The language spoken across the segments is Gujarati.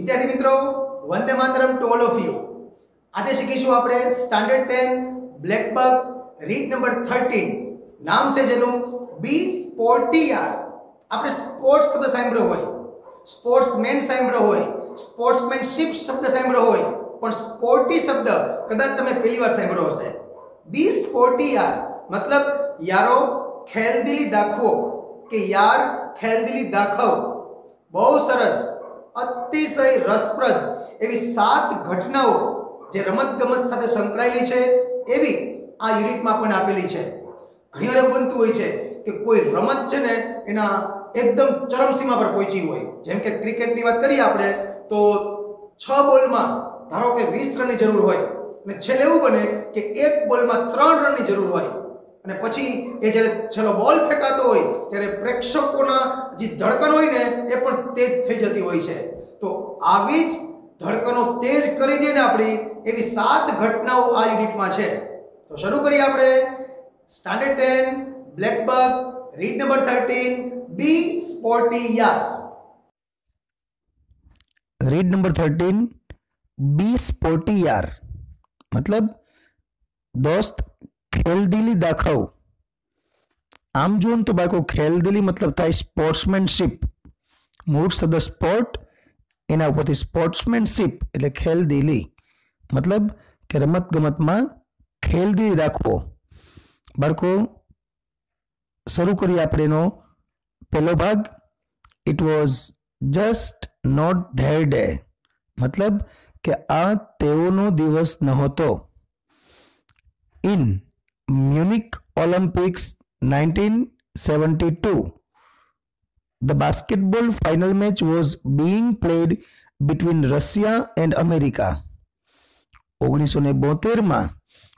વિદ્યાર્થી મિત્રો, Vande Mataram to all of you આજે શીખીશું આપણે standard ten Blackbuck read number thirteen નામ છે જેનું બી સ્પોર્ટીઆર આપણે સ્પોર્ટ્સ શબ્દ સાંભળ્યો હોય. સ્પોર્ટ્સમેન સાંભળ્યો હોય. સ્પોર્ટ્સમેનશિપ શબ્દ સાંભળ્યો હોય. પણ સ્પોર્ટી શબ્દ કદાચ તમે પહેલી વાર સાંભળ્યો હશે. બી સ્પોર્ટીઆર મતલબ, યારો, ખેલદિલી દાખવો કે યાર, ખેલદિલી દાખવ. બહુ સરસ. અતિશય રસપ્રદ એવી સાત ઘટનાઓ જે રમતગમત સાથે સંકળાયેલી છે, એવી આ યુનિટમાં પણ આપેલી છે. ઘણી વાર બનતું હોય છે કે કોઈ રમત છે ને એના એકદમ ચરમસીમા પર પહોંચી હોય. જેમ કે ક્રિકેટની વાત કરીએ આપણે, તો છ બોલમાં ધારો કે વીસ રનની જરૂર હોય અને છેલ્લે એવું બને કે એક બોલમાં ત્રણ રનની જરૂર હોય. અને પછી એ જ્યારે છેલ્લો બોલ ફેંકાતો હોય, ત્યારે પ્રેક્ષકોના જે ધડકન હોય ને, એ પણ તેજ થઈ જતી હોય છે. તો આવી જ ધડકનો તેજ કરી દે ને આપણી, એવી સાત ઘટનાઓ આ યુનિટમાં છે. તો શરૂ કરીએ આપણે. Standard ten Blackbuck read number thirteen be sporty યાર. Read number thirteen be sporty યાર. મતલબ, દોસ્ત ખેલદિલી દાખવ આમ જો તો બાળકો ખેલદિલી મતલબ થાય સ્પોર્ટ્સમેનશીપ મૂળ શબ્દ સ્પોર્ટ એના ઉપરથી સ્પોર્ટ્સમેનશીપ એટલે ખેલદિલી મતલબ કે રમત ગમતમાં ખેલદિલી દાખવો બાળકો શરૂ કરીએ આપણે એનો પહેલો ભાગ it was just not their day મતલબ કે આ તેઓનો દિવસ નહોતો in nineteen seventy two The basketball final match was being played between Russia and America. ઓગણીસો ને બોતેરમાં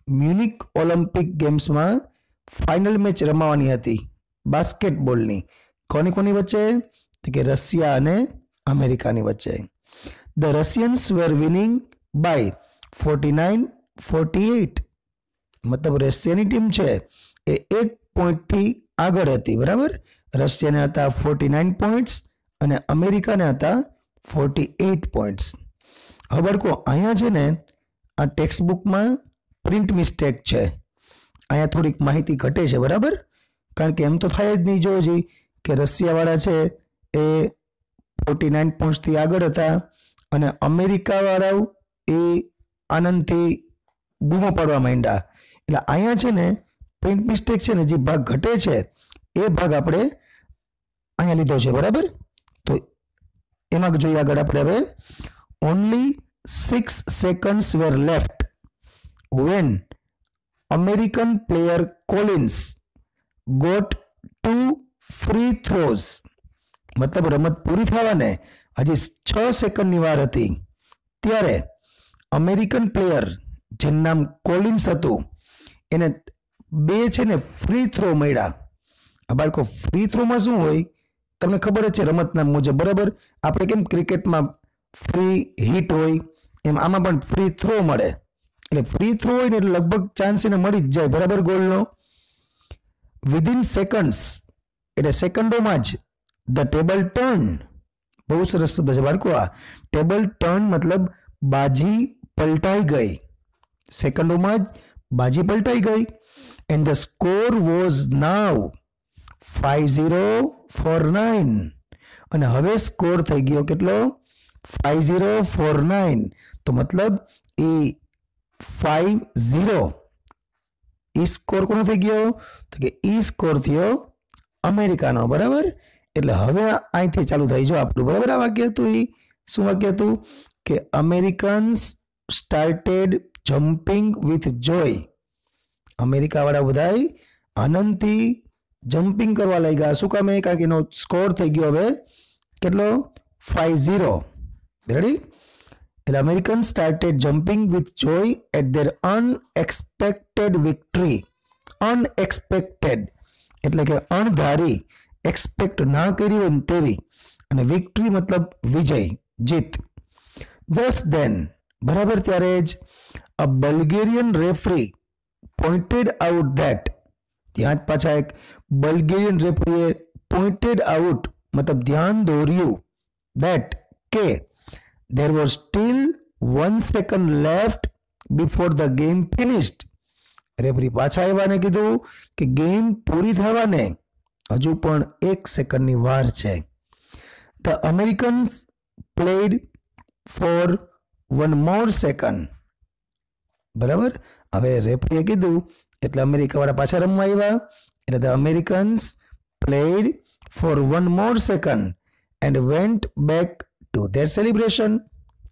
મ્યુનિક ઓલિમ્પિક ગેમ્સમાં ફાઇનલ મેચ રમાવાની હતી બાસ્કેટબોલની કોની કોની વચ્ચે? તો કે રશિયા અને અમેરિકાની વચ્ચે. The Russians were winning by forty nine forty eight મતલબ રશિયાની ટીમ છે એ એક પોઈન્ટથી આગળ હતી, બરાબર? રશિયાને હતા ફોર્ટી નાઇન પોઈન્ટ્સ અને અમેરિકાને હતા ફોર્ટી એઇટ પોઈન્ટ્સ હવે બાળકો, અહીંયા છે ને આ ટેક્સ્ટ બુકમાં પ્રિન્ટ મિસ્ટેક છે. અહીંયા થોડીક માહિતી ઘટે છે, બરાબર? કારણ કે એમ તો થાય જ નહીં જોજી કે રશિયાવાળા છે એ ફોર્ટી નાઇન પોઈન્ટ્સથી આગળ હતા અને અમેરિકાવાળાઓ એ આનંદથી બૂમો પાડવા માંડ્યા. એટલે અહીંયા છે ને પ્રિન્ટ મિસ્ટેક છે ને, જે ભાગ ઘટે છે, એ ભાગ આપણે અહીંયા લીધો છે, બરાબર? તો એમાં જોઈએ આગળ આપણે હવે. Only six seconds were left when American player Collins got two free throws મતલબ રમત પૂરી થવાને હજી છ સેકન્ડની વાર હતી. ત્યારે અમેરિકન પ્લેયર જેનું નામ કોલિન્સ હતું એને બે છે ને ફ્રી થ્રો મળ્યા. આ બાળકો ફ્રી થ્રોમાં શું હોય? તમને ખબર જ છે રમતના મુજબ, બરાબર? આપણે કેમ ક્રિકેટમાં ફ્રી હિટ હોય, એમ આમાં પણ ફ્રી થ્રો મળે. એટલે ફ્રી થ્રો હોય ને એટલે લગભગ ચાન્સ એને મળી જ જાય, બરાબર ગોલનો વિધિન સેકન્ડ્સ એટલે સેકન્ડોમાં જ ધ ટેબલ ટર્ન બહુ સરસ શબ્દ છે બાળકો આ. ટેબલ ટર્ન મતલબ બાજી પલટાઈ ગઈ. સેકન્ડોમાં જ બાજી પલટાઈ ગઈ. And the score was now five zero four nine અને હવે સ્કોર થઈ ગયો કેટલો? ફાઈવ ઝીરો ફોર નાઇન તો મતલબ એ ફાઈવ ઝીરો ઈ સ્કોર કોનો થઈ ગયો? તો કે ઈ સ્કોર થયો અમેરિકાનો, બરાબર? એટલે હવે અહીંથી ચાલુ થઈ જો આપણું બરાબર આ વાક્ય હતું એ શું વાક્ય હતું? કે Americans started jumping with joy. અમેરિકાવાળા બધાય આનંદથી જમ્પિંગ કરવા લાગ્યા. શું કામે કારણ કે એનો સ્કોર થઈ ગયો હવે કેટલો? ફાઈવ ઝીરો રેડી એટલે American started jumping with joy at their unexpected victory unexpected એટલે કે અણધારી. એક્સપેક્ટ ના કરી હોય તેવી. અને વિક્ટરી મતલબ વિજય. જીત. જસ્ટ દેન બરાબર? ત્યારે જ a Bulgarian referee pointed out that. ત્યાં જ પાછા એક બલ્ગેરિયન રેફરીએ પોઇન્ટેડ આઉટ, મતલબ ધ્યાન દોર્યું ધેટ કે there was still one second left before the game finished referee પાછા આવ્યાને કીધું કે ગેમ પૂરી થવાને હજુ પણ એક સેકન્ડની વાર છે. The Americans played for one more second બરાબર? હવે રેફરીએ કીધું, એટલે અમેરિકાવાળા પાછા રમવા આવ્યા. એટલે the Americans played for one more second and went back to their celebration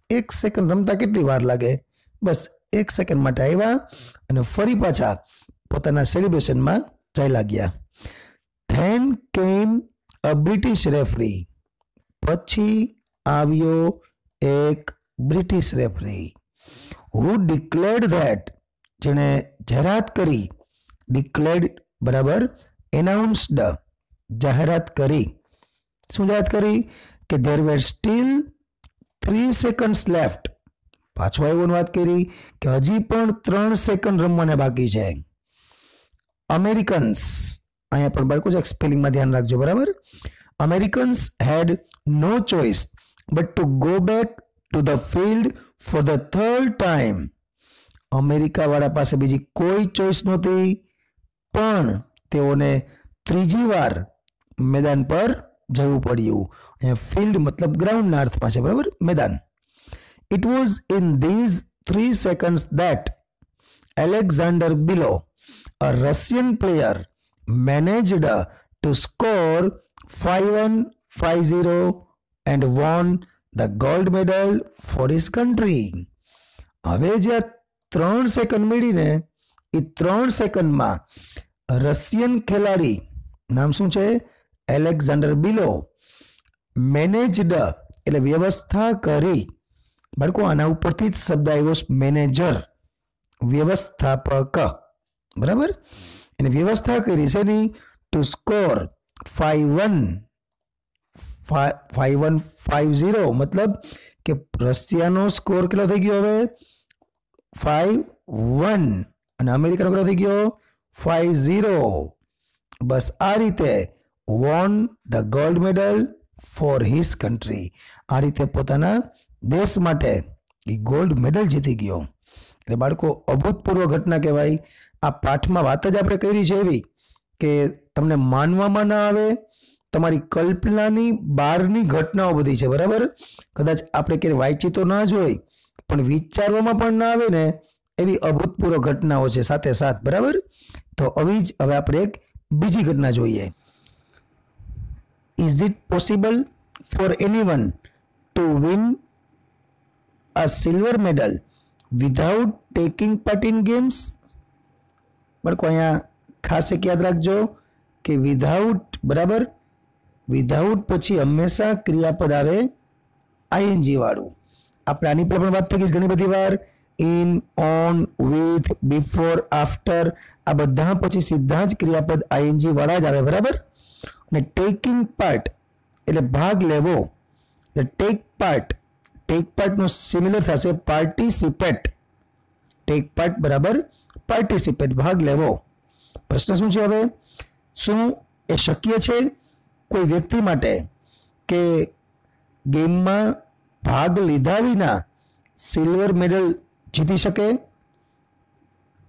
એક સેકન્ડ રમતા કેટલી વાર લાગે? બસ એક સેકન્ડ માટે આવ્યા અને ફરી પાછા પોતાના સેલિબ્રેશનમાં જઈ લાગ્યા. ધેન કેમ અ બ્રિટિશ રેફરી પછી આવ્યો એક British referee. Who declared that જેણે જાહેરાત કરી. ડિક્લેર્ડ બરાબર? એનાઉન્સ્ડ જાહેરાત કરી. શું જાહેરાત કરી? કે there were still three seconds left પાછો એવું વાત કરી કે હજી પણ ત્રણ સેકન્ડ રમવાને બાકી છે. અમેરિકન્સ અહીંયા પણ બાળકો છે સ્પેલિંગમાં ધ્યાન રાખજો, બરાબર? Americans had no choice but to go back to the field for the third time અમેરિકાવાળા પાસે બીજી કોઈ ચોઇસ નહોતી પણ તેઓને ત્રીજી વાર મેદાન પર જવું પડ્યું. અહીંયા ફિલ્ડ મતલબ ગ્રાઉન્ડના અર્થમાં છે બરાબર? મેદાન. It was in these three seconds that Alexander Belov a Russian player managed to score 5-1, 5-0 and won the gold medal for his country. હવે જે ત્રણ સેકન્ડ મેળીને એ ત્રણ સેકન્ડમાં રશિયન ખેલાડી, નામ શું છે? એલેક્ઝાન્ડર બિલો, મેનેજડ, એટલે વ્યવસ્થા કરી. બાળકો, આના ઉપરથી જ શબ્દ આવ્યો મેનેજર, વ્યવસ્થાપક. બરાબર? એને વ્યવસ્થા કરી છે to score five one five one five zero મતલબ કે રશિયાનો સ્કોર કેટલો થઈ ગયો હવે? ફાઈવ વન અને અમેરિકાનો કેટલો થઈ ગયો? ફાઈવ ઝીરો બસ આ રીતે won the gold medal for his country આ રીતે પોતાના દેશ માટે એ ગોલ્ડ મેડલ જીતી ગયો. એટલે બાળકો, અભૂતપૂર્વ ઘટના કહેવાય. આ પાઠમાં વાત જ આપણે કરી છે એવી કે તમને માનવામાં ના આવે તમારી કલ્પનાની બહારની ઘટનાઓ બધી છે, બરાબર? કદાચ આપણે ક્યારે વાંચી તો ના જ હોય પણ વિચારવામાં પણ ના આવે ને, એવી અભૂતપૂર્વ ઘટનાઓ છે સાથે સાથ, બરાબર? તો આવી જ હવે આપણે એક બીજી ઘટના જોઈએ. Is it possible for anyone to win a silver medal without taking part in games બાળકો અહીંયા ખાસ એક યાદ રાખજો કે વિધાઉટ બરાબર? વિધાઉટ પછી હંમેશા ક્રિયાપદ આવે આઈએનજી વાળું. આપણે આની પર પણ વાત થઈ ગઈ ઘણી બધી વાર. In on with before after આ બધા પછી સીધા જ ક્રિયાપદ આઈએનજી વાળા જ આવે, બરાબર? અને ટેકિંગ પાર્ટ એટલે ભાગ લેવો. ધ ટેક પાર્ટ ટેક પાર્ટનો સિમિલર થશે પાર્ટિસિપેટ ટેક પાર્ટ બરાબર? પાર્ટિસિપેટ ભાગ લેવો. પ્રશ્ન શું છે હવે? શું એ શક્ય છે? કોઈ વ્યક્તિ માટે કે ગેમમાં ભાગ લીધા વિના સિલ્વર મેડલ જીતી શકે?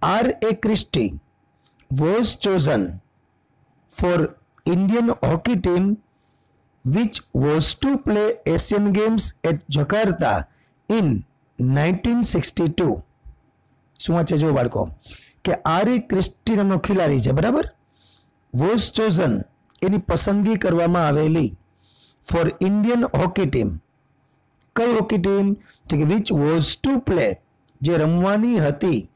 R A Christy was chosen for Indian hockey team, which was to play Asian Games at Jakarta in nineteen sixty two. શું વાંચે જો બાળકો, કે આરે ક્રિસ્ટી નામનો ખેલાડી છે, બરાબર? વોઝ ચોઝન એની પસંદગી કરવામાં આવેલી. ફોર ઇન્ડિયન હોકી ટીમ કઈ હોકી ટીમ તો કે વિચ વોઝ ટુ પ્લે જે રમવાની હતી.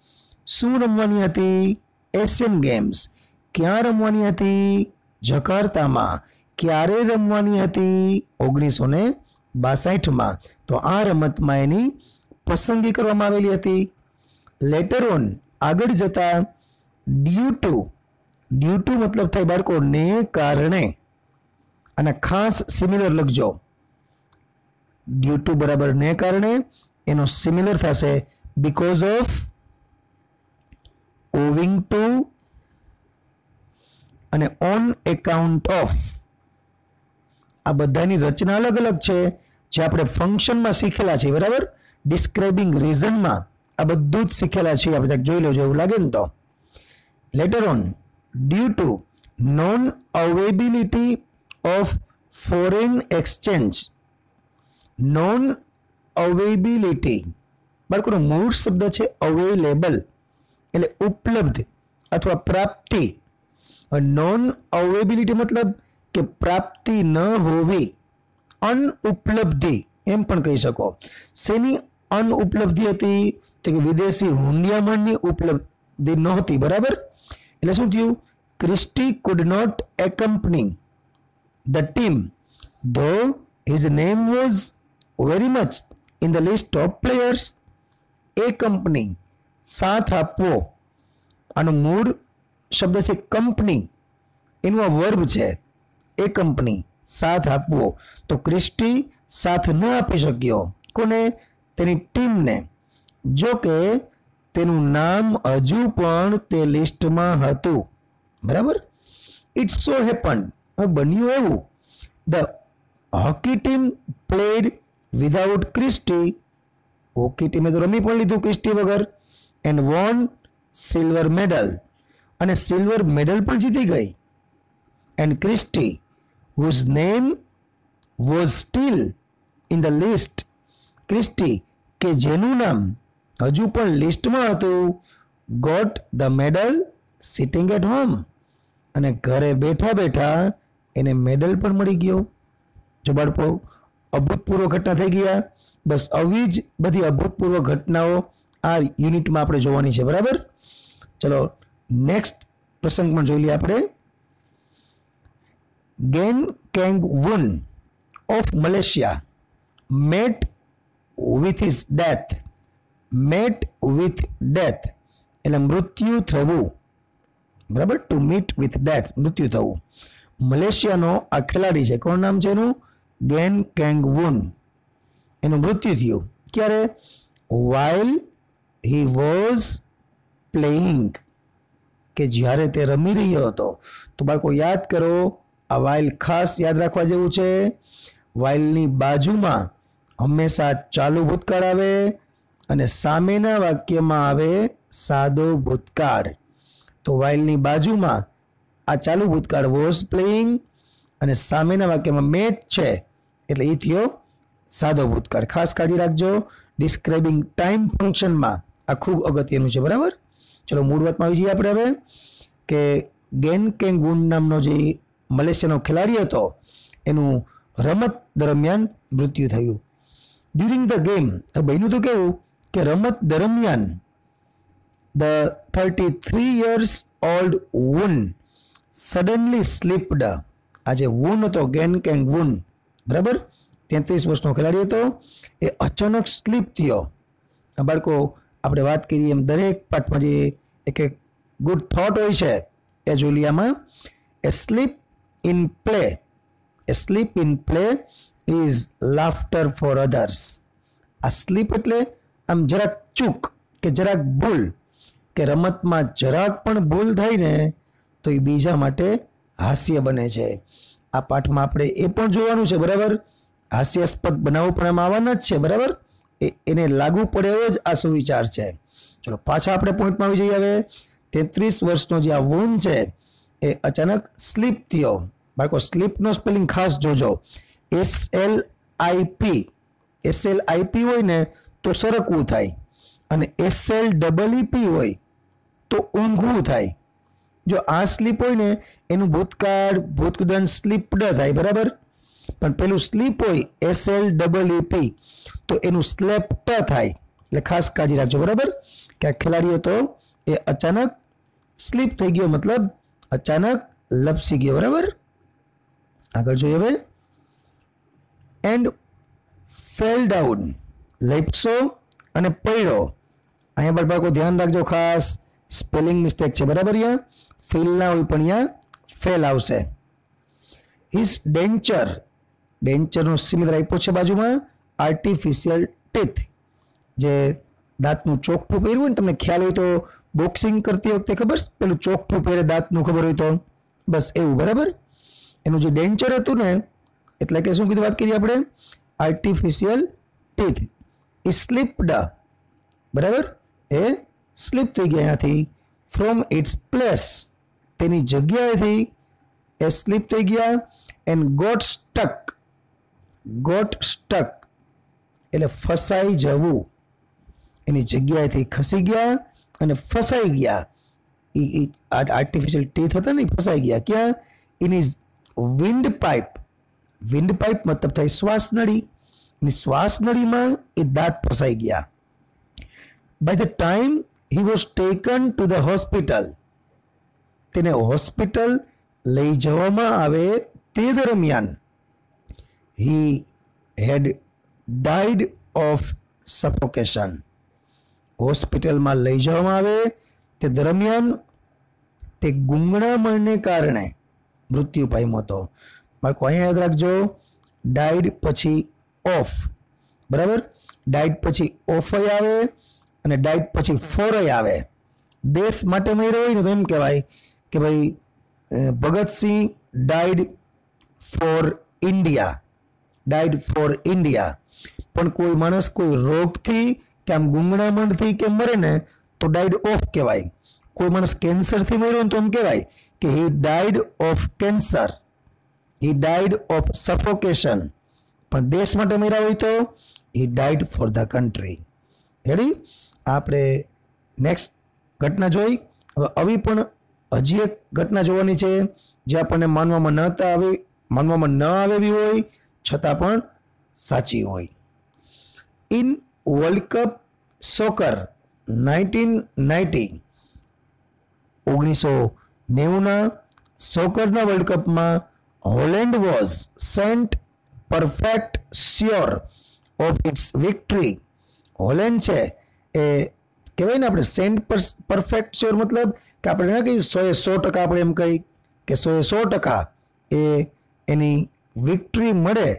શું રમવાની હતી? એશિયન ગેમ્સ ક્યાં રમવાની હતી? જકાર્તામાં. ક્યારે રમવાની હતી? ઓગણીસો ને બાસઠમાં. તો આ રમતમાં એની પસંદગી કરવામાં આવેલી હતી. લેટર ઓન આગળ જતા ડ્યુ ટુ ડ્યુ ટુ મતલબ થાય બાળકોને કારણે. અને ખાસ સિમિલર લખજો. ડ્યુ ટુ બરાબર ને કારણે એનો સિમિલર થશે બીકોઝ ઓફ ઓવિંગ ટુ અને ઓન એકાઉન્ટ ઓફ આ બધાની રચના અલગ અલગ છે. જે આપણે ફંક્શનમાં શીખેલા છીએ, બરાબર? ડિસ્ક્રાઇબિંગ રીઝનમાં આ બધું જ શીખેલા છીએ. આપણે જોઈ લેજો, એવું લાગે ને તો. Later on due to non availability of foreign exchange non availability બાળકોનો મૂળ શબ્દ છે અવેલેબલ એટલે ઉપલબ્ધ અથવા પ્રાપ્તિ. નોન અવેબિલિટી મતલબ કે પ્રાપ્તિ ન હોવી. અનઉપલબ્ધિ, એમ પણ કહી શકો. શેની અનઉપલબ્ધિ હતી? તો કે વિદેશી હુંડિયામણની ઉપલબ્ધિ નહોતી, બરાબર? એટલે શું થયું? Christy could not accompany the team though his name was very much in the list of players A company સાથ આપવો આનો મૂળ શબ્દ છે કંપની એનું આ વર્બ છે એ કંપની સાથ આપવો। તો ક્રિસ્ટી સાથ ન આપી શક્યો. કોને? તેની ટીમને જો કે તેનું નામ હજુ પણ તે લિસ્ટમાં હતું. બરાબર? ઇટ્સ સો હેપન હવે બન્યું એવું. The hockey team played without Christy hockey ટીમે તો રમી પણ લીધું ક્રિસ્ટી વગર. એન્ડ વોન સિલ્વર મેડલ અને સિલ્વર મેડલ પણ જીતી ગઈ. And Christy whose name was still in the list Christy કે જેનું નામ હજુ પણ લિસ્ટમાં હતું, got the medal sitting at home. અને ઘરે બેઠા બેઠા એને મેડલ પણ મળી ગયો. જો બાળકો, અભૂતપૂર્વ ઘટના થઈ ગયા. બસ આવી જ બધી અભૂતપૂર્વ ઘટનાઓ આ યુનિટમાં આપણે જોવાની છે, બરાબર? ચલો, નેક્સ્ટ પ્રસંગ પણ જોઈ લઈએ આપણે. Gan Keng Woon of Malaysia met with his death. Met with death. એટલે મૃત્યુ થવું. બરાબર? ટુ મીટ વિથ ડેથ, મૃત્યુ થવું. મલેશિયાનો આ ખેલાડી છે. કોણ નામ છે એનું? ગેન કેંગ વુન એનું મૃત્યુ થયું. ક્યારે? While he was playing. કે જ્યારે તે રમી રહ્યો હતો. તો બાળકો, યાદ કરો, આ વાઇલ ખાસ યાદ રાખવા જેવું છે. વાઇલની બાજુમાં હંમેશા ચાલુ ભૂતકાળ આવે. અને સામેના વાક્યમાં આવે સાદો ભૂતકાળ. તો વાઇલની બાજુમાં આ ચાલુ ભૂતકાળ વોઝ પ્લેઇંગ અને સામેના વાક્યમાં મેટ છે. એટલે એ થયો સાદો ભૂતકાળ. ખાસ કાળજી રાખજો. ડિસ્ક્રાઇબિંગ ટાઈમ ફંક્શનમાં આ ખૂબ અગત્યનું છે, બરાબર? ચલો મૂળ વાતમાં આવી જઈએ આપણે હવે કે ગેન કેંગ ગુન નામનો જે મલેશિયાનો ખેલાડી હતો, એનું રમત દરમિયાન મૃત્યુ થયું. ડ્યુરિંગ ધ ગેમ બન્યું તો કેવું? કે રમત દરમિયાન the thirty three years old Woon suddenly slipped. આ જે વુન હતો, ગેન કેંગ વુન. બરાબર? તેત્રીસ વર્ષનો ખેલાડી હતો. એ અચાનક સ્લીપ થયો. આ બાળકો, આપણે વાત કરીએ એમ દરેક પાઠમાં જે એક એક ગુડ થોટ હોય છે, એ જુલિયામાં a slip in play a slip in play is laughter for others આ સ્લીપ એટલે આમ જરાક ચૂક કે જરાક ભૂલ કે રમતમાં જરાક પણ ભૂલ થાય ને તો એ બીજા માટે હાસ્ય બને છે. આ પાઠમાં આપણે એ પણ જોવાનું છે, બરાબર? હાસ્યાસ્પદ બનાવવું પણ આમાં આવવાના જ છે, બરાબર? એ એને લાગુ પડે એવો જ આ સુવિચાર છે. ચલો, પાછા આપણે પોઈન્ટમાં આવી જઈએ હવે. તેત્રીસ વર્ષનો જે આ વૂન છે, એ અચાનક સ્લીપ થયો. બાળકો સ્લીપનો સ્પેલિંગ ખાસ જોજો. S L I P S L I P હોય ને તો સરકવું થાય. અને એસ એલ ડબલ ઈપી હોય તો ઊંઘવું થાય. જો આ સ્લીપ હોય ને, એનું ભૂતકાળ ભૂતકૃદન સ્લીપડ થાય, બરાબર? પણ પેલું સ્લીપ હોય એસ એલ ડબલ ઈપી તો એનું સ્લેપ્ટ થાય. એટલે ખાસ કાળજી રાખજો, બરાબર? કે આ ખેલાડીઓ તો એ અચાનક સ્લીપ થઈ ગયો, મતલબ અચાનક લપસી ગયો, બરાબર? આગળ જોઈએ હવે. એન્ડ ફેલ ડાઉન લપસો અને પૈડો. અહીંયા પણ બાળકો ધ્યાન રાખજો, ખાસ સ્પેલિંગ મિસ્ટેક છે. બરાબર અહીંયા? ફેલ ના હોય પણ અહીંયા ફેલ આવશે. ઇઝ ડેન્ચર ડેન્ચરનું સીમિત આપ્યો છે બાજુમાં. આર્ટિફિશિયલ ટીથ જે દાંતનું ચોખ્ઠું પહેર્યું હોય ને, તમને ખ્યાલ હોય તો બોક્સિંગ કરતી વખતે ખબર? પેલું ચોખ્ઠું પહેરે દાંતનું ખબર હોય તો. બસ એવું, બરાબર? એનું જે ડેન્ચર હતું ને, એટલે કે શું કીધું વાત કરીએ આપણે? આર્ટિફિશિયલ ટીથ સ્લીપ્ડ બરાબર? એ સ્લીપ થઈ ગયા અહીંયાથી. ફ્રોમ ઇટ્સ પ્લેસ તેની જગ્યાએથી એ સ્લીપ થઈ ગયા and got stuck got stuck એટલે ફસાઈ જવું. એની જગ્યાએથી ખસી ગયા અને ફસાઈ ગયા. એ આર્ટિફિશિયલ ટીથ હતા ને ફસાઈ ગયા. ક્યાં? In his windpipe windpipe મતલબ થાય શ્વાસ એની શ્વાસ નળીમાં એ દાંત ફસાઈ ગયા. By the time he was taken to the hospital તેને હોસ્પિટલ લઈ જવામાં આવે તે દરમિયાન he had died of suffocation હોસ્પિટલમાં લઈ જવામાં આવે તે દરમિયાન તે ગુંગણામણને કારણે મૃત્યુ પામ્યો હતો. બાળકો અહીંયા યાદ રાખજો ડાઈડ પછી ઓફ. બરાબર? ડાઇટ પછી ઓફ આવે અને ડાઇટ પછી ફોર આવે. દેશ માટે મર્યો હોય ને તો એમ કહેવાય કે ભાઈ Bhagat Singh died for India. Died for India. પણ કોઈ માણસ કોઈ રોગથી કે આમ ગુંગણામણથી કે મરે ને તો ડાઇડ ઓફ કહેવાય. કોઈ માણસ કેન્સરથી મર્યો ને તો એમ કહેવાય કે he died of cancer. He died of suffocation. પણ દેશ માટે મર્યા હોય તો he died for the country ready આપણે નેક્સ્ટ ઘટના જોઈ. હવે આવી પણ હજી એક ઘટના જોવાની છે, જે આપણને માનવામાં ન આવે, માનવામાં ન આવેલી હોય, છતાં પણ સાચી હોય. In world cup soccer nineteen ninety ઓગણીસો નેવુંના સોકરના વર્લ્ડ કપમાં Holland was cent perfect sure of its victory Holland છે, એ કહેવાય ને આપણે સેન્ટ પરફેક્ટ શ્યોર મતલબ કે આપણે ના કહીએ સો એ સો ટકા આપણે એમ કહી કે સો એ સો ટકા એ એની વિક્ટરી મળે,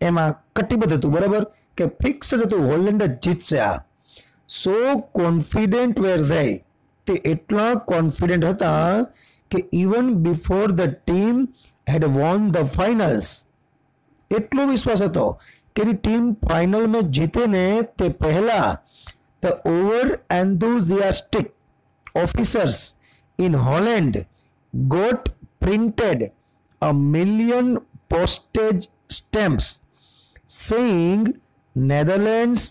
એમાં કટિબદ્ધ હતું, બરાબર? કે ફિક્સ જ હતું, હોલેન્ડ જ જીતશે આ. સો કોન્ફિડન્ટ વેર ધે તે એટલા કોન્ફિડન્ટ હતા કે even before the team had won the finals એટલો વિશ્વાસ હતો કે એની ટીમ ફાઇનલ મેચ જીતે ને તે પહેલા the over enthusiastic officers in Holland got printed a million postage stamps saying Netherlands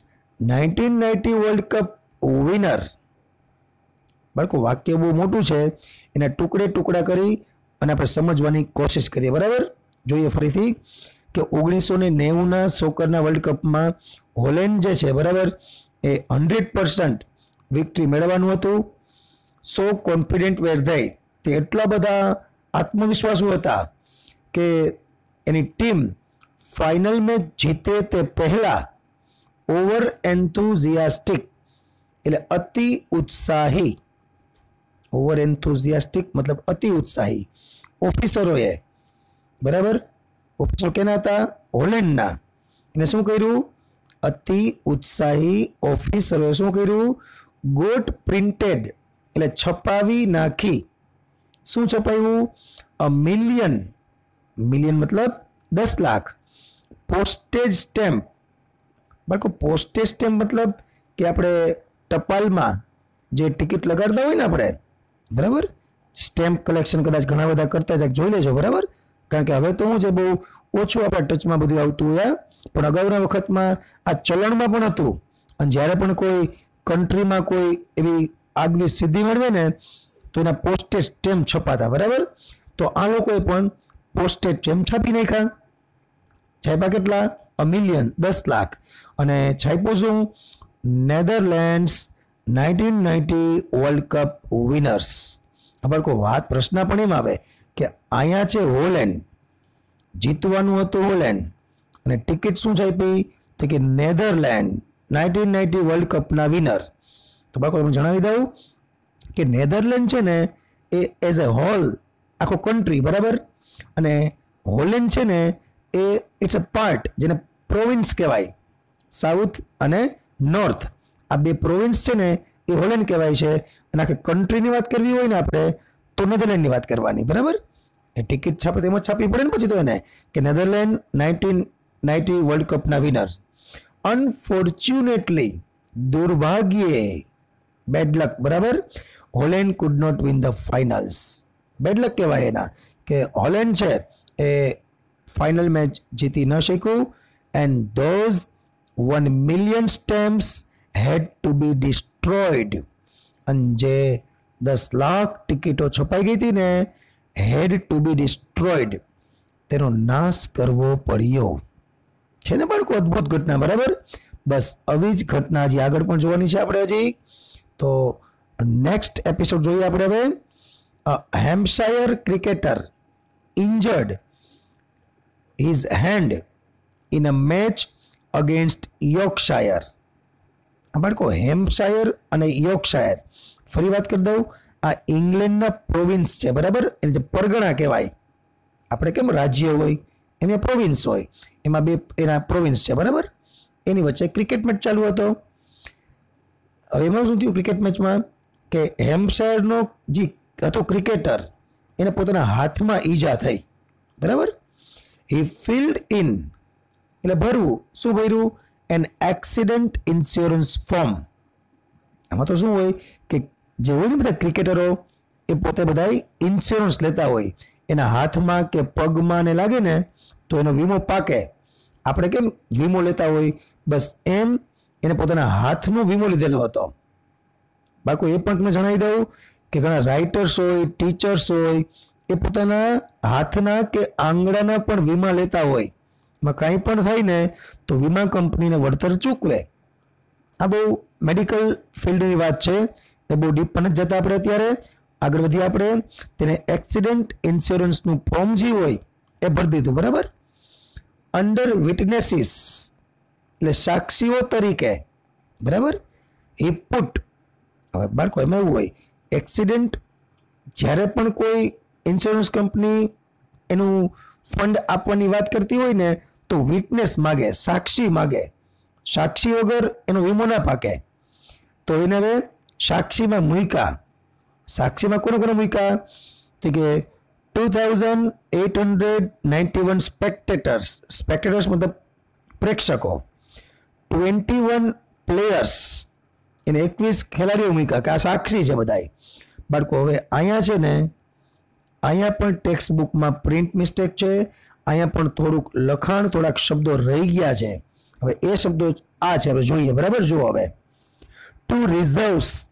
1990 world cup winner બાળકો, વાક્ય બહુ મોટું છે. એના ટુકડે ટુકડા કરી અને આપણે સમજવાની કોશિશ કરીએ, બરાબર? જોઈએ ફરીથી. કે ઓગણીસો ને નેવુંના સોકરના વર્લ્ડ કપમાં હોલેન્ડ જે છે, બરાબર, એ હંડ્રેડ પર્સન્ટ વિક્ટરી મેળવવાનું હતું. સો કોન્ફિડન્ટ વેર થાય તે એટલા બધા આત્મવિશ્વાસુ હતા કે એની ટીમ ફાઇનલ મેચ જીતે તે પહેલા ઓવર એન્થુઝિયાસ્ટિક, એટલે અતિ ઉત્સાહી, ઓવર એન્થુઝિયાસ્ટિક મતલબ અતિ ઉત્સાહી ઓફિસરોએ, બરાબર? ઓફિસરો કેના હતા? હોલેન્ડના. એને શું કર્યું? અતિ ઉત્સાહી ઓફિસરોએ શું કર્યું? ગોટ પ્રિન્ટેડ એટલે છપાવી નાખી. શું છપાયું? અ મિલિયન મિલિયન મતલબ દસ લાખ. પોસ્ટેજ સ્ટેમ્પ બાળકો પોસ્ટેજ સ્ટેમ્પ મતલબ કે આપણે ટપાલમાં જે ટિકિટ લગાડતા હોય ને આપણે, બરાબર? સ્ટેમ્પ કલેક્શન કદાચ ઘણા બધા કરતા જ જોઈ લેજો, બરાબર? કારણ કે હવે તો હું છે બહુ ઓછું આપણા ટચમાં બધું આવતું હોય પણ અગાઉના વખતમાં આ ચલણમાં પણ હતું. અને જ્યારે પણ કોઈ કન્ટ્રીમાં કોઈ એવી આગવી સિદ્ધિ મળે ને, તો એના પોસ્ટેજ સ્ટેમ્પ છપાતા, બરાબર? તો આ લોકોએ પણ પોસ્ટેજ સ્ટેમ્પ છાપી નાખ્યા. છાપ્યા કેટલા? અ મિલિયન, દસ લાખ. અને છાપ્યું શું? Netherlands nineteen ninety world cup winners. આ બાળકો, વાત પ્રશ્ન પણ એમ આવે. કે અહીંયા છે હોલેન્ડ. જીતવાનું હતું હોલેન્ડ. અને ટિકિટ શું છાપી તો કે નેધરલેન્ડ. નાઇન્ટીન નાઇન્ટી વર્લ્ડ કપના વિનર. તો બાળકો, તમને જણાવી દઉં કે નેધરલેન્ડ છે ને, એ એઝ અ હોલ આખો કન્ટ્રી બરાબર? અને હોલેન્ડ છે ને, એ ઇટ્સ અ પાર્ટ જેને પ્રોવિન્સ કહેવાય. સાઉથ અને નોર્થ આ બે પ્રોવિન્સ છે ને, એ હોલેન્ડ કહેવાય છે. અને આખી કન્ટ્રીની વાત કરવી હોય ને આપણે તો નેધરલેન્ડની વાત કરવાની, બરાબર? ટિકિટ છાપે તેમાં છાપવી પડે ને પછી તો એને, કે નેધરલેન્ડ નાઇન્ટીન નાઇન્ટી વર્લ્ડ કપના વિનર અનફોર્ચ્યુનેટલી દુર્ભાગ્યે બેડ લક બરાબર? Holland could not win the finals bad luck કહેવાય એના, કે હોલેન્ડ છે, એ ફાઇનલ મેચ જીતી ન શક્યું and those one million stamps had to be destroyed અને જે દસ લાખ ટિકિટો છપાઈ ગઈ હતી ને હેડ ટુ બી ડિસ્ટ્રોઈડ તેનો નાશ કરવો પડ્યો. છે ને બાળકો, અદ્ભુત ઘટના, બરાબર? બસ આવી જ ઘટના હજી આગળ પણ જોવાની છે આપણે હજી. તો નેક્સ્ટ એપિસોડ જોઈએ આપણે હવે. Hampshire cricketer injured his hand in a match against Yorkshire બાળકો હેમ્પશાયર અને યોર્કશાયર ફરી વાત કરી દઉં. આ ઇંગ્લેન્ડના પ્રોવિન્સ છે, બરાબર? એને જે પરગણા કહેવાય. આપણે કેમ રાજ્ય હોય? એમાં પ્રોવિન્સ હોય. એમાં બે એના પ્રોવિન્સ છે, બરાબર? એની વચ્ચે ક્રિકેટ મેચ ચાલુ હતો. હવે એમાં શું થયું ક્રિકેટ મેચમાં? કે હેમ્પશાયરનો જે હતો ક્રિકેટર, એને પોતાના હાથમાં ઈજા થઈ. બરાબર? હી ફિલ્ડ ઇન એટલે ભરવું. શું ભર્યું? એન એક્સિડન્ટ ઇન્સ્યોરન્સ ફોર્મ આમાં તો શું હોય? કે જે હોય ને બધા ક્રિકેટરો એ પોતે બધા ઇન્સ્યોરન્સ લેતા હોય, એના હાથમાં કે પગમાં ને લાગે ને, તો એનો વીમો પાકે. આપણે કેમ વીમો લેતા હોય? બસ એમ એને પોતાના હાથનો વીમો લીધેલો હતો. બાળકો, એ પણ તમને જણાવી દઉં કે ઘણા રાઇટર્સ હોય ટીચર્સ હોય, એ પોતાના હાથના કે આંગળાના પણ વીમા લેતા હોય. એમાં કાંઈ પણ થાય ને, તો વીમા કંપનીને વળતર ચૂકવે. આ બહુ મેડિકલ ફિલ્ડની વાત છે. એ બહુ ડીપ પણ જ જતા આપણે અત્યારે. આગળ વધી આપણે. તેને એક્સિડન્ટ ઇન્સ્યોરન્સનું ફોર્મ જે હોય, એ ભરી દીધું, બરાબર? અંડર વિટનેસીસ એટલે સાક્ષીઓ તરીકે, બરાબર? હી પુટ હવે બાળકો, એમાં એવું હોય એક્સિડન્ટ જ્યારે પણ કોઈ ઇન્સ્યોરન્સ કંપની એનું ફંડ આપવાની વાત કરતી હોય ને, તો વિટનેસ માગે, સાક્ષી માગે. સાક્ષી વગર એનો વીમો ના પાકે. તો એને હવે સાક્ષીમાં મૂક્યા સાક્ષીમાં કોને કોને મૂક્યા તો કે two thousand eight hundred ninety one spectators spectators મતલબ પ્રેક્ષકો. ટ્વેન્ટી વન પ્લેયર્સ એને એકવીસ ખેલાડીઓ મૂક્યા કે આ સાક્ષી છે બધાય. બાળકો, હવે અહીંયા છે ને, અહીંયા પણ ટેક્સ્ટ બુકમાં પ્રિન્ટ મિસ્ટેક છે, અહીંયા પણ થોડુંક લખાણ, થોડાક શબ્દો રહી ગયા છે. હવે એ શબ્દો આ છે, હવે જોઈએ, બરાબર? જુઓ હવે. ટુ રિઝર્વ્સ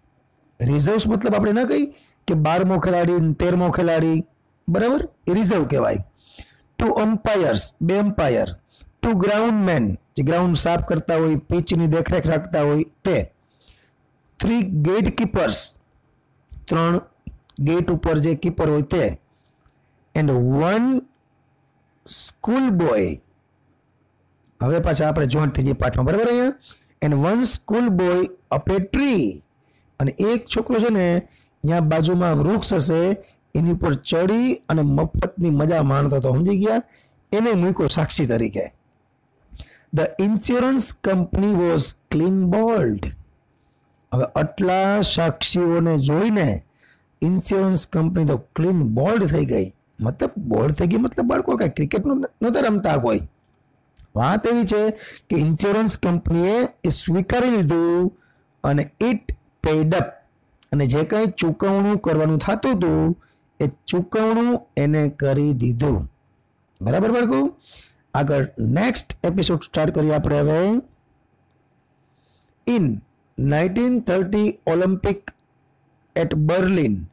રિઝર્વ્સ મતલબ આપણે ના કહી કે બારમો ખેલાડી તેરમો ખેલાડી, બરાબર? એ રિઝર્વ કહેવાય. ટુ અમ્પાયર્સ બે અમ્પાયર ટુ ગ્રાઉન્ડ મેન જે ગ્રાઉન્ડ સાફ કરતા હોય પીચની દેખરેખ રાખતા હોય, તે. થ્રી ગેટ કીપર્સ ત્રણ ગેટ ઉપર જે કીપર હોય તે. એન્ડ વન સ્કૂલ બોય હવે પાછા આપણે જોઈન્ટ થઈ જઈએ પાઠમાં, બરાબર અહીંયા? And one school boy up tree અને એક છોકરો છે ને ત્યાં બાજુમાં વૃક્ષ હશે, એની ઉપર ચડી અને મફતની મજા માણતો હતો, સમજી ગયા? એને મૂક્યો સાક્ષી તરીકે. The insurance company was clean bowled હવે આટલા સાક્ષીઓને જોઈને ઇન્સ્યોરન્સ કંપની તો ક્લીન બોલ્ડ થઈ ગઈ. મતલબ બોલ્ડ થઈ ગઈ મતલબ બાળકો કાંઈ ક્રિકેટનું નહોતા રમતા કોઈ. વાત એવી છે કે ઇન્સ્યોરન્સ કંપનીએ એ સ્વીકારી લીધું અને ઇટ પેડ અપ અને જે કંઈ ચૂકવણું કરવાનું થતું હતું, એ ચૂકવણું એને કરી દીધું. બરાબર બાળકો? આગળ નેક્સ્ટ એપિસોડ સ્ટાર્ટ કરીએ આપણે હવે. In nineteen thirty Olympic at Berlin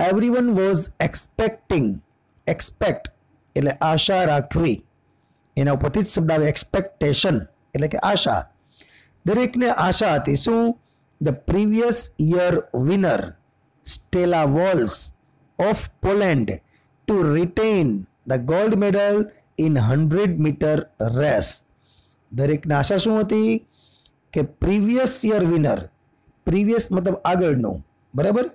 everyone was expecting expect એટલે આશા રાખવી. એના ઉપરથી જ શબ્દ આવે એક્સપેક્ટેશન એટલે કે આશા. દરેકને આશા હતી. શું? The previous year winner Stella Walsh of Poland to retain the gold medal in hundred metre race દરેકને આશા શું હતી? કે પ્રીવિયસ યર વિનર પ્રીવિયસ મતલબ આગળનું, બરાબર?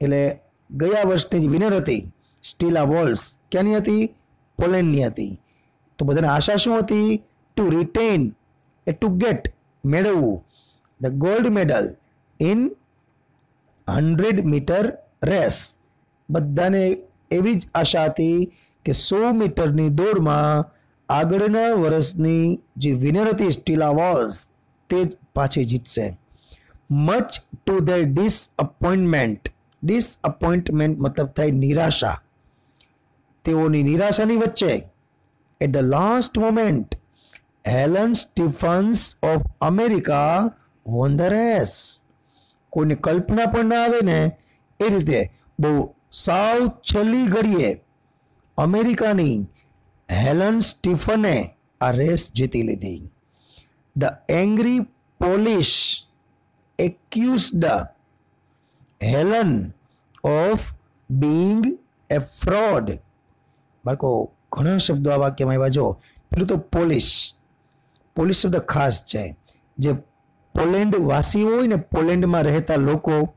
એટલે ગયા વર્ષની જે વિનર હતી સ્ટીલા વોલ્સ ક્યાંની હતી? પોલેન્ડની હતી. તો બધાને આશા શું હતી? To retain A to get મેળવવું. The gold medal in hundred metre race બધાને એવી જ આશા હતી કે સો મીટરની દોડમાં આગળના વર્ષની જે વિનર હતી સ્ટીલા વોલ્સ તે જ પાછી જીતશે. Much to the disappointment disappointment મતલબ થાય નિરાશા. તેઓની નિરાશાની વચ્ચે at the last moment Helen Stephens of America won the race કોઈને કલ્પના પણ ના આવે ને, એ રીતે બહુ સાવ છેલ્લી ઘડીએ અમેરિકાની હેલન સ્ટીફને આ રેસ જીતી લીધી. The angry Polish accused Helen of being a fraud. બાળકો ઘણા શબ્દો આ વાક્યમાં આવ્યા. જો, પેલું તો પોલીસ. પોલીસ શબ્દ ખાસ છે. જે પોલેન્ડ વાસીઓ હોય ને પોલેન્ડમાં રહેતા લોકો,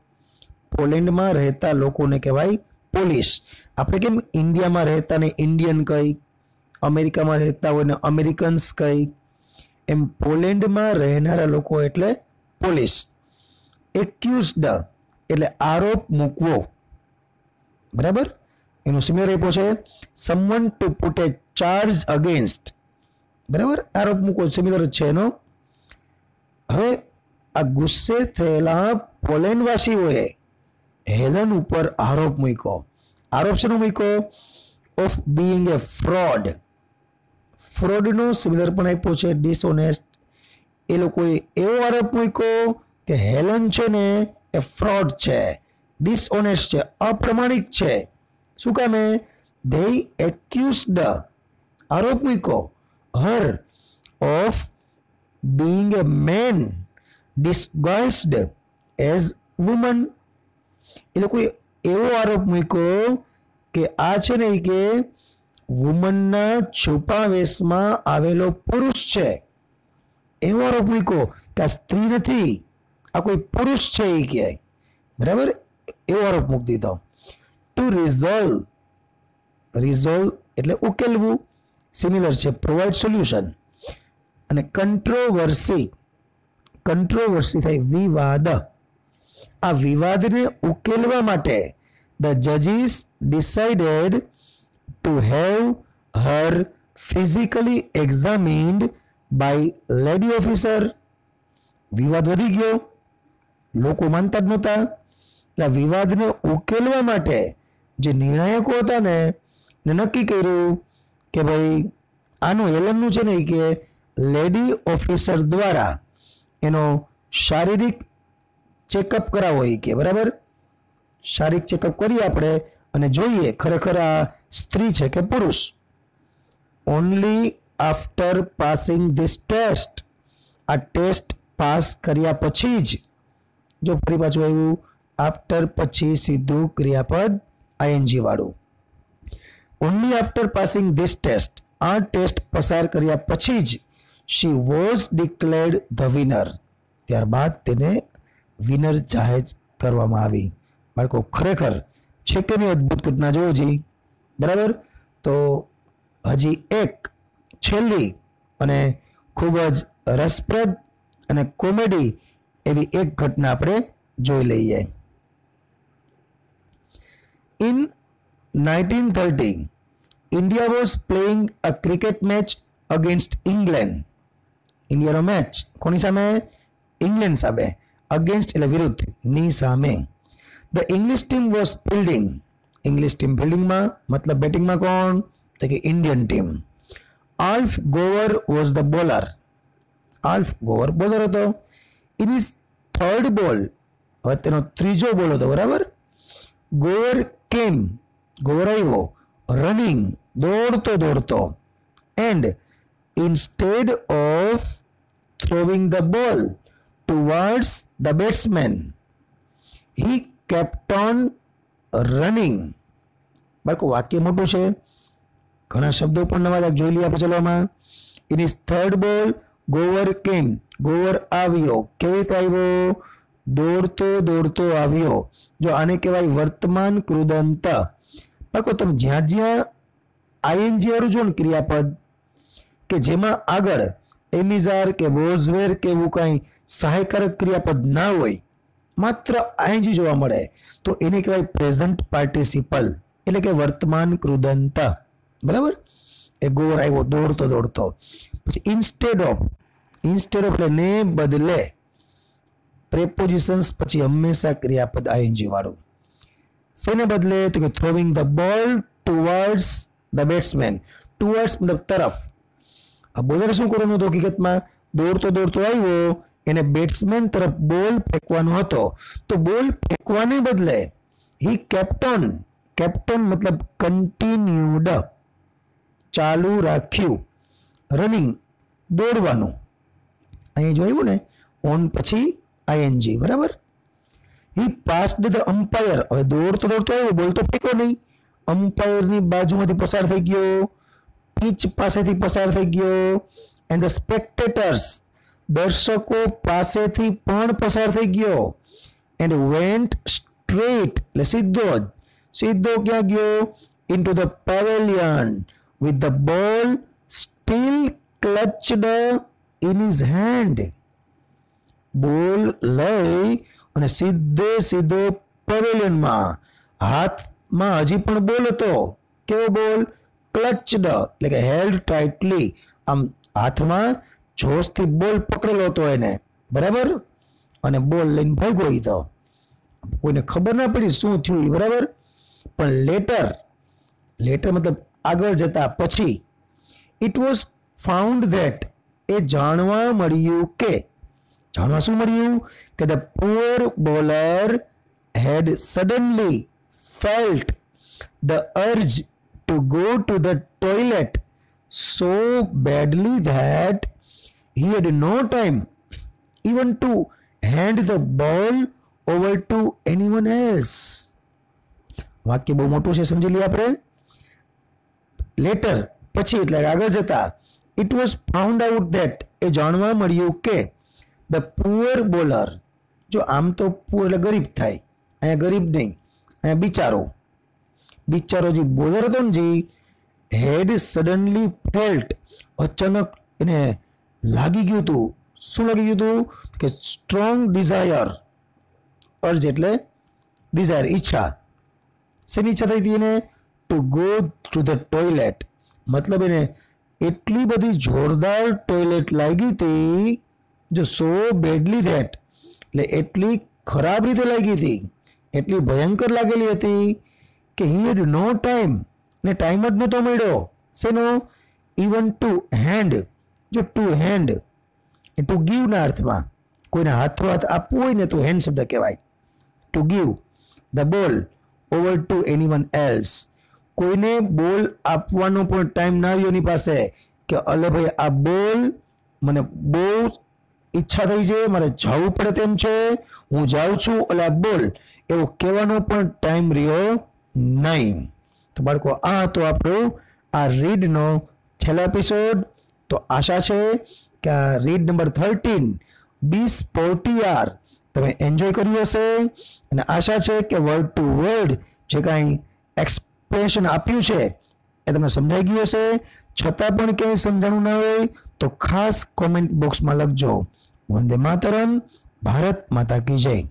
પોલેન્ડમાં રહેતા લોકોને કહેવાય પોલિશ આપણે કેમ ઇન્ડિયામાં રહેતા ને ઇન્ડિયન કહી અમેરિકામાં રહેતા હોય ને અમેરિકન્સ કહી એમ પોલેન્ડમાં રહેનારા લોકો એટલે પોલિશ એક્યુઝડ, એટલે આરોપ મૂકવો. બરાબર? એનું સિમિલર એપો છે someone to put a charge against બરાબર? આરોપ મૂકવો, સિમિલર જ છે એનો. હવે આ ગુસ્સે થયેલા પોલેન્ડવાસીઓએ હેલન ઉપર આરોપ મૂક્યો. આરોપ શેનો મૂક્યો? Of being a fraud. ફ્રોડનો similar પણ આપ્યો છે, ડિસઓનેસ્ટ. એ લોકોએ એવો આરોપ મૂક્યો કે હેલન છે ને એ ફ્રોડ છે, ડિસઓનેસ્ટ છે, અપ્રમાણિક છે. શું કામે ધે એક્યુઝડ આરોપ મૂક્યો. Her, of being a man disguised as woman. એ લોકોએ એવો આરોપ મૂક્યો કે આ છે ને કે વુમનના છુપા વેશમાં આવેલો પુરુષ છે. એવો આરોપ મૂક્યો કે આ સ્ત્રી નથી, આ કોઈ પુરુષ છે એ કહે બરાબર? એવો આરોપ મૂકી દીધો. ટુ રિઝોલ્વ રિઝોલ્વ એટલે ઉકેલવું. સિમિલર છે પ્રોવાઈડ સોલ્યુશન અને કંટ્રોવર્સી કંટ્રોવર્સી થાય વિવાદ. આ વિવાદને ઉકેલવા માટે the જજીસ decided to have her physically examined by lady officer વિવાદ વધી ગયો. લોકો માનતા જ નહોતા. આ વિવાદને ઉકેલવા માટે જે નિર્ણાયકો હતા ને નક્કી કર્યું કે ભાઈ, આનું એલનનું છે ને કે લેડી ઓફિસર દ્વારા એનો શારીરિક ચેકઅપ કરાવો એ કે, બરાબર? શારીરિક ચેકઅપ કરીએ આપણે અને જોઈએ, ખરેખર આ સ્ત્રી છે કે પુરુષ? Only after passing this test આ ટેસ્ટ પાસ કર્યા પછી જ, જો ફરી પાછું આવ્યું આફ્ટર પછી સીધું ક્રિયાપદ આઈએનજી વાળું. Only after passing this test આ ટેસ્ટ પસાર કર્યા પછી જ she was declared the winner ત્યારબાદ તેને વિનર જાહેર કરવામાં આવી. બાળકો, ખરેખર છે કે નહીં અદ્ભુત ઘટના? જોવો જી. બરાબર? તો હજી એક છેલ્લી અને ખૂબ જ રસપ્રદ અને કોમેડી એવી એક ઘટના આપણે જોઈ લઈએ. In 1930 India was playing a cricket match against England. ઇન્ડિયાનો મેચ કોની સામે ઇંગ્લેન્ડ સામે અગેન્સ્ટ એટલે વિરુદ્ધની સામે the English team was fielding English team ફિલ્ડિંગમાં મતલબ બેટિંગમાં કોણ તો કે Indian team Alf Gover was the bowler Alf Gover bowler હતો ઇન ઇઝ થર્ડ બોલ હવે તેનો ત્રીજો બોલ હતો બરાબર ગોવર કેમ ગોવર આવ્યો રનિંગ દોડતો દોડતો and instead of throwing the ball towards the batsman. He kept on running. બાળકો, વાક્ય મોટું છે. ઘણા શબ્દો પણ નવા જોઈ લઈએ આપણે ચલોમાં. ઇન ઇઝ થર્ડ બોલ ગોવર કેમ ગોવર આવ્યો. કેવી રીતે આવ્યો? દોડતો દોડતો આવ્યો. જો આને કહેવાય વર્તમાન કૃદંત બાળકો, તમે જ્યાં જ્યાં આઈએનજી વાળું જો ને ક્રિયાપદ કે જેમાં આગળ એમિઝાર કે વોઝવેર કે એવું કાંઈ સહાયકારક ક્રિયાપદ ના હોય, માત્ર આઈજી જોવા મળે, તો એને કહેવાય પ્રેઝન્ટ પાર્ટિસિપલ એટલે કે વર્તમાન કૃદંતા. બરાબર? એ ગોર આવ્યો, દોડતો દોડતો. પછી ઇન્સ્ટેડ ઓફ ઇન્સ્ટેડ ઓફ એટલે ને બદલે પ્રેપોઝિશન્સ પછી હંમેશા ક્રિયાપદ આઈએનજી વાળું. શેને બદલે? તો કે throwing the ball towards the batsman towards મતલબ તરફ. આ બોલર શું કરવાનું હતું હકીકતમાં? દોડતો દોડતો આવ્યો, એને બેટ્સમેન તરફ બોલ ફેંકવાનો હતો. તો બોલ ફેંકવાને બદલે he kept on kept on મતલબ કન્ટિન્યુડ ચાલુ રાખ્યું. રનિંગ દોડવાનું. અહીં જોયું ને ઓન પછી આઈએનજી બરાબર? હી પાસ્ડ ધ અમ્પાયર હવે દોડતો દોડતો આવ્યો બોલ તો ફેંકો નહીં. અમ્પાયરની બાજુમાંથી પસાર થઈ ગયો. પીચ પાસેથી પસાર થઈ ગયો. એન્ડ ધ સ્પેક્ટેટર્સ દર્શકો પાસેથી પણ પસાર થઈ ગયો. એન્ડ વેન્ટ સ્ટ્રેટ એટલે સીધો જ, સીધો ક્યાં ગયો? Into the pavilion with the ball still clutched in his hand ball લઈ અને સીધે, સીધો પેવેલિયનમાં હાથમાં હજી પણ બોલ હતો. કેવો બોલ ક્લચડ, એટલે કે હેલ્ડ ટાઇટલી આમ હાથમાં જોશથી બોલ પકડેલો હતો એને, બરાબર? અને બોલ લઈને ભાગ્યો ઈ તો. કોઈને ખબર ના પડી શું થયું બરાબર? પણ લેટર લેટર મતલબ આગળ જતા પછી ઇટ વોઝ ફાઉન્ડ ધેટ એ જાણવા મળ્યું કે, જાણવા શું મળ્યું? કે the poor bowler had suddenly felt the urge to go to the toilet so badly that he had no time even to hand the ball over to anyone else. વાક્ય બહુ મોટું છે, સમજી લઈએ આપણે. લેટર પછી એટલે આગળ જતા it was found out that એ જાણવા મળ્યું કે ધ પુઅર બોલર જો આમ તો પુઅર એટલે ગરીબ થાય, અહીંયા ગરીબ નહીં, અહીંયા બિચારો બિચારો જે બોલર હતો ને જે હેડ સડનલી ફેલ્ટ અચાનક એને લાગી ગયું હતું. શું લાગી ગયું હતું? કે સ્ટ્રોંગ ડિઝાયર અર્જ એટલે ડિઝાયર ઈચ્છા. શેની ઈચ્છા થઈ હતી એને? To go to the toilet મતલબ એને એટલી બધી જોરદાર ટોયલેટ લાગી હતી જો સો બેડલી ધેટ એટલે એટલી ખરાબ રીતે લાગી હતી. એટલી ભયંકર લાગેલી હતી. કે હી હેડ નો ટાઈમ ને ટાઈમ જ નહોતો મળ્યો. શેનો? ઇવન ટુ હેન્ડ જો ટુ હેન્ડ એ ટુ ગીવના અર્થમાં. કોઈને હાથો હાથ આપવું હોય ને તો હેન્ડ શબ્દ કહેવાય. To give the ball over to anyone else કોઈને બોલ આપવાનો પણ ટાઈમ ના આવ્યો એની પાસે કે અલે ભાઈ, આ બોલ મને બહુ ઈચ્છા થઈ છે, મારે જવું પડે તેમ છે, હું જાઉં છું એટલે આ બોલ એવો કહેવાનો પણ ટાઈમ રહ્યો નહીં. તો બાળકો, આ હતો આપણો, આ રીડનો છેલ્લો એપિસોડ તો આશા છે કે આ read number thirteen be sportier તમે એન્જોય કર્યું હશે. અને આશા છે કે વર્ડ ટુ વર્ડ જે કાંઈ એક્સપ્રેશન આપ્યું છે એ તમને સમજાઈ ગયું હશે. છતાં પણ ક્યાંય સમજાણું ન હોય, તો ખાસ કોમેન્ટ બોક્સમાં લખજો. વંદે માતરમ, ભારત માતા કી જય.